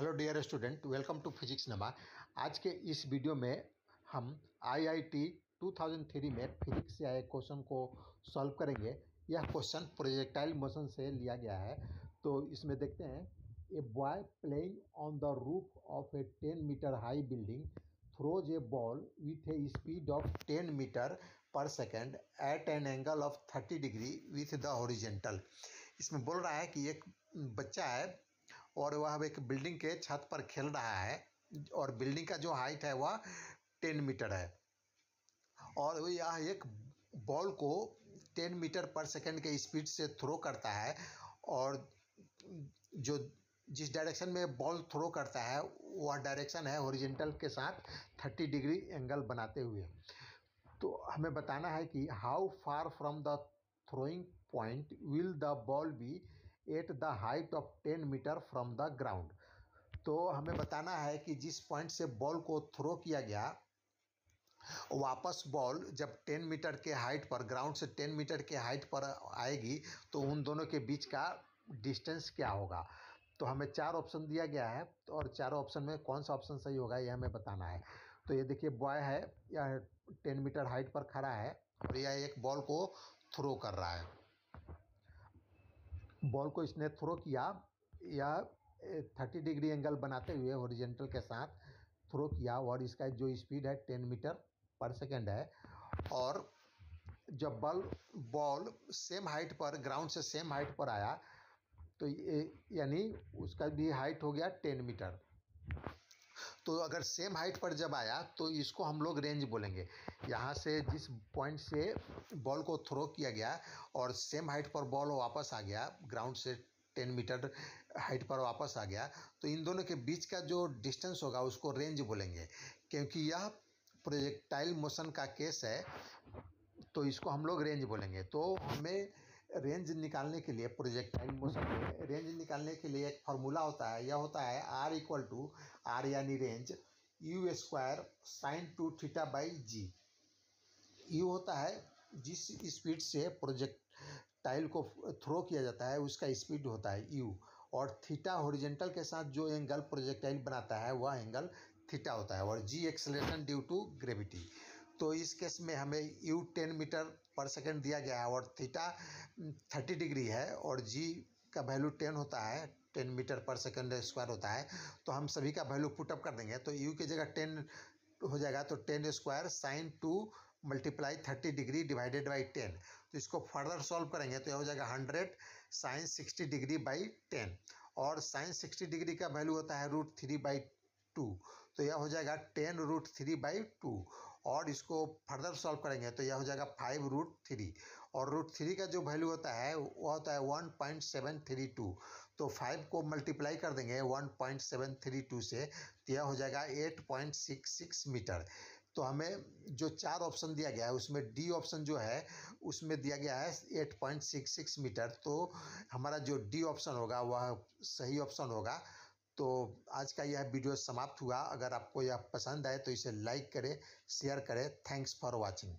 Hello dear student welcome to physics नमा आज के इस वीडियो में हम आईआईटी 2003 में फिजिक्स से आए क्वेश्चन को सॉल्व करेंगे। यह क्वेश्चन प्रोजेक्टाइल मोशन से लिया गया है। तो इसमें देखते हैं। A boy playing on the roof of a 10 meter high building throws a ball with a speed of 10 meter per second at an angle of 30 degree with the horizontal इसमें बोल रहा है कि एक बच्चा है और वह एक बिल्डिंग के छत पर खेल रहा है और बिल्डिंग का जो हाइट है वह टेन मीटर है। और यह एक बॉल को टेन मीटर पर सेकेंड के स्पीड से थ्रो करता है और जो जिस डायरेक्शन में बॉल थ्रो करता है, वह डायरेक्शन है ओरिजेंटल के साथ थर्टी डिग्री एंगल बनाते हुए। तो हमें बताना है कि how far from the throwing point will the ball be at the height of ten meter from the ground तो हमें बताना है कि जिस पॉइंट से बॉल को थ्रो किया गया, वापस बॉल जब टेन मीटर के हाइट पर ग्राउंड से टेन मीटर के हाइट पर आएगी तो उन दोनों के बीच का डिस्टेंस क्या होगा? तो हमें चार ऑप्शन दिया गया है, और चारों ऑप्शन में कौन सा ऑप्शन सही होगा, ये हमें बताना है। तो ये देखिए बॉय है, यह टेन मीटर हाइट पर खड़ा है, और यह एक बॉल को थ्रो कर रहा है। बॉल को इसने थ्रो किया या थर्टी डिग्री एंगल बनाते हुए ओरिजेंटल के साथ थ्रो किया और इसका जो स्पीड है टेन मीटर पर सेकेंड है। और जब बल, बॉल सेम हाइट पर, ग्राउंड से सेम हाइट पर आया तो यानी उसका भी हाइट हो गया टेन मीटर। तो अगर सेम हाइट पर जब आया तो इसको हम लोग रेंज बोलेंगे। यहाँ से जिस पॉइंट से बॉल को थ्रो किया गया और सेम हाइट पर बॉल वापस आ गया ग्राउंड से टेन मीटर हाइट पर वापस आ गया तो इन दोनों के बीच का जो डिस्टेंस होगा, उसको रेंज बोलेंगे। क्योंकि यह प्रोजेक्टाइल मोशन का केस है तो इसको हम लोग रेंज बोलेंगे। तो हमें रेंज निकालने के लिए, प्रोजेक्टाइल मोशन में रेंज निकालने के लिए एक फार्मूला होता है। यह होता है आर इक्वल टू आर यानी range u square sine two theta by g u होता है जिस स्पीड से प्रोजेक्टाइल को थ्रो किया जाता है, उसका स्पीड होता है यू और थीटा हॉरिजेंटल के साथ जो एंगल प्रोजेक्टाइल बनाता है, वह एंगल थीटा होता है और g acceleration due to gravity तो इस केस में हमें u ten meter per second दिया गया है और थीटा थर्टी डिग्री है और जी का वैल्यू टेन होता है, ten meter per second square होता है तो हम सभी का वैल्यू पुटअप कर देंगे। तो यू की जगह टेन हो जाएगा तो ten square sine two multiply thirty degree divided by ten. तो इसको फर्दर सॉल्व करेंगे तो यह हो जाएगा hundred sine sixty degree by ten. और साइन सिक्सटी डिग्री का वैल्यू होता है रूट थ्री बाई टू। तो यह हो जाएगा ten root three by two और इसको फर्दर सॉल्व करेंगे तो यह हो जाएगा फाइव रूट थ्री और रूट थ्री का जो वैल्यू होता है वो होता है one point seven three two. तो फाइव को मल्टीप्लाई कर देंगे one point seven three two से तो यह हो जाएगा eight point six six meter. तो हमें जो चार ऑप्शन दिया गया है, उसमें डी ऑप्शन जो है, उसमें दिया गया है eight point six six meter. तो हमारा जो डी ऑप्शन होगा, वह सही ऑप्शन होगा। तो आज का यह वीडियो समाप्त हुआ। अगर आपको यह पसंद आए तो इसे लाइक करें शेयर करें। Thanks for watching